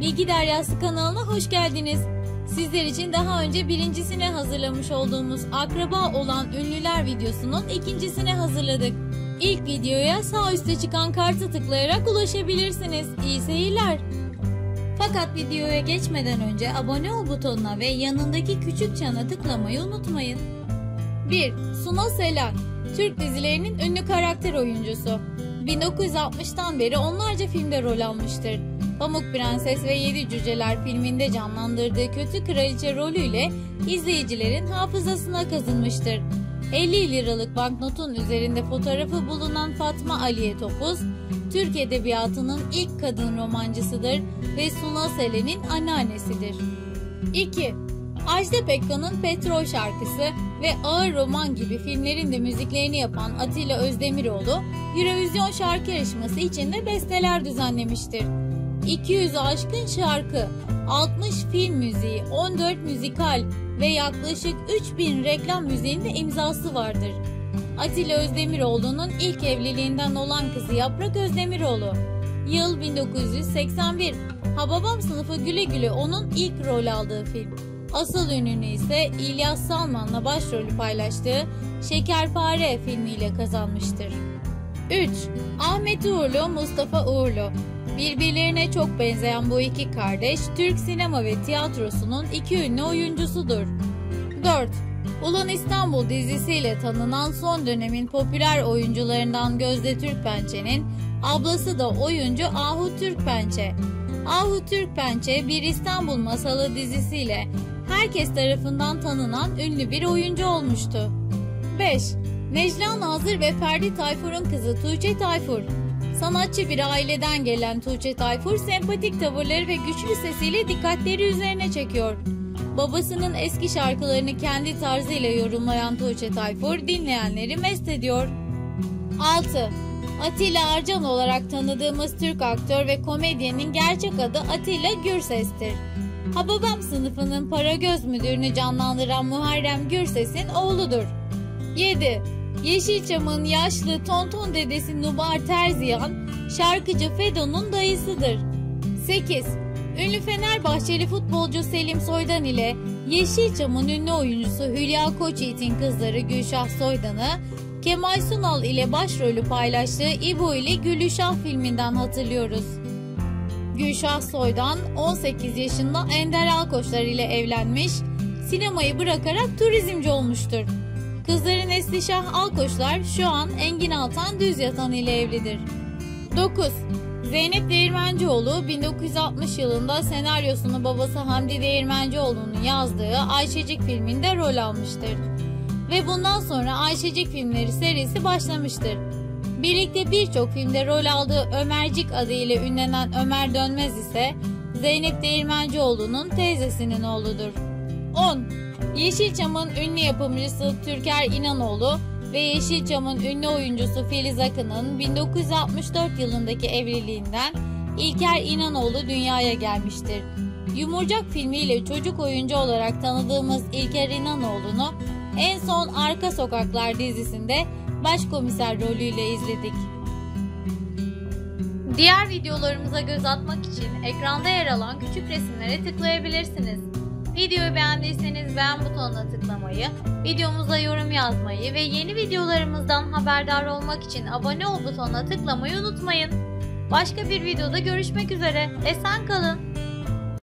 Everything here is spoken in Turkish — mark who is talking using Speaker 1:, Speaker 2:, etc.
Speaker 1: Bilgi Deryası kanalına hoş geldiniz. Sizler için daha önce birincisine hazırlamış olduğumuz akraba olan ünlüler videosunun ikincisini hazırladık. İlk videoya sağ üstte çıkan kartı tıklayarak ulaşabilirsiniz. İyi seyirler. Fakat videoya geçmeden önce abone ol butonuna ve yanındaki küçük çana tıklamayı unutmayın. 1. Suna Selen Türk dizilerinin ünlü karakter oyuncusu. 1960'tan beri onlarca filmde rol almıştır. Pamuk Prenses ve Yedi Cüceler filminde canlandırdığı kötü kraliçe rolüyle izleyicilerin hafızasına kazınmıştır. 50 liralık banknotun üzerinde fotoğrafı bulunan Fatma Aliye Topuz, Türk Edebiyatı'nın ilk kadın romancısıdır ve Suna Selen'in anneannesidir. 2. Ajda Pekkan'ın Petrol şarkısı ve Ağır Roman gibi filmlerin de müziklerini yapan Atilla Özdemiroğlu, Eurovision şarkı yarışması için de besteler düzenlemiştir. 200 aşkın şarkı, 60 film müziği, 14 müzikal ve yaklaşık 3000 reklam müziğinde imzası vardır. Atilla Özdemiroğlu'nun ilk evliliğinden olan kızı Yaprak Özdemiroğlu. Yıl 1981. Hababam sınıfı güle güle onun ilk rol aldığı film. Asıl ününü ise İlyas Salman'la başrolü paylaştığı Şekerpare filmiyle kazanmıştır. 3. Ahmet Uğurlu, Mustafa Uğurlu Birbirlerine çok benzeyen bu iki kardeş Türk sinema ve tiyatrosunun iki ünlü oyuncusudur. 4. Ulan İstanbul dizisiyle tanınan son dönemin popüler oyuncularından Gözde Türkpençe'nin ablası da oyuncu Ahu Türkpençe. Ahu Türkpençe bir İstanbul Masalı dizisiyle herkes tarafından tanınan ünlü bir oyuncu olmuştu. 5. Necla Nazır ve Ferdi Tayfur'un kızı Tuğçe Tayfur. Sanatçı bir aileden gelen Tuğçe Tayfur sempatik tavırları ve güçlü sesiyle dikkatleri üzerine çekiyor. Babasının eski şarkılarını kendi tarzıyla yorumlayan Tuğçe Tayfur dinleyenleri mest ediyor. 6. Atilla Arcan olarak tanıdığımız Türk aktör ve komedyenin gerçek adı Atilla Gürses'tir. Hababam sınıfının para göz müdürünü canlandıran Muharrem Gürses'in oğludur. 7. Yeşilçam'ın yaşlı tonton dedesi Nubar Terziyan, şarkıcı Fedo'nun dayısıdır. 8. Ünlü Fenerbahçeli futbolcu Selim Soydan ile Yeşilçam'ın ünlü oyuncusu Hülya Koçyiğit'in kızları Gülşah Soydan'ı Kemal Sunal ile başrolü paylaştığı İbo ile Gülüşah filminden hatırlıyoruz. Gülşah Soydan 18 yaşında Ender Alkoçlar ile evlenmiş, sinemayı bırakarak turizmci olmuştur. Kızları Neslişah Alkoçlar şu an Engin Altan Düz Yatan ile evlidir. 9. Zeynep Değirmencioğlu 1960 yılında senaryosunu babası Hamdi Değirmencioğlu'nun yazdığı Ayşecik filminde rol almıştır. Ve bundan sonra Ayşecik filmleri serisi başlamıştır. Birlikte birçok filmde rol aldığı Ömercik adıyla ünlenen Ömer Dönmez ise Zeynep Değirmencioğlu'nun teyzesinin oğludur. 10. Yeşilçam'ın ünlü yapımcısı Türker İnanoğlu ve Yeşilçam'ın ünlü oyuncusu Filiz Akın'ın 1964 yılındaki evliliğinden İlker İnanoğlu dünyaya gelmiştir. Yumurcak filmiyle çocuk oyuncu olarak tanıdığımız İlker İnanoğlu'nu en son Arka Sokaklar dizisinde başkomiser rolüyle izledik. Diğer videolarımıza göz atmak için ekranda yer alan küçük resimlere tıklayabilirsiniz. Videoyu beğendiyseniz beğen butonuna tıklamayı, videomuza yorum yazmayı ve yeni videolarımızdan haberdar olmak için abone ol butonuna tıklamayı unutmayın. Başka bir videoda görüşmek üzere. Esen kalın.